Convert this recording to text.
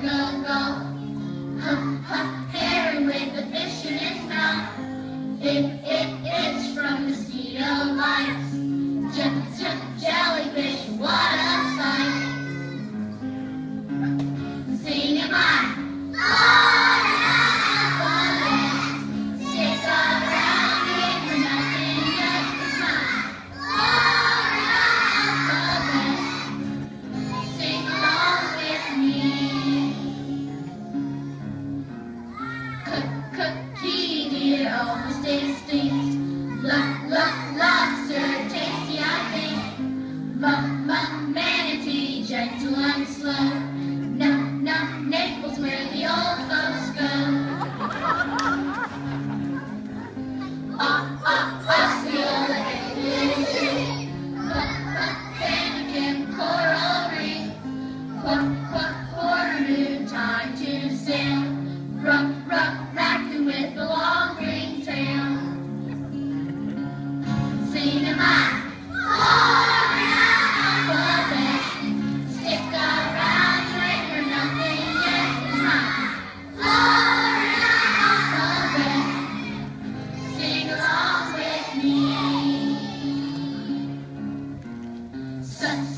go, go. Huff, huff, herring with the fish in his mouth. Big manatee, gentle and Sun,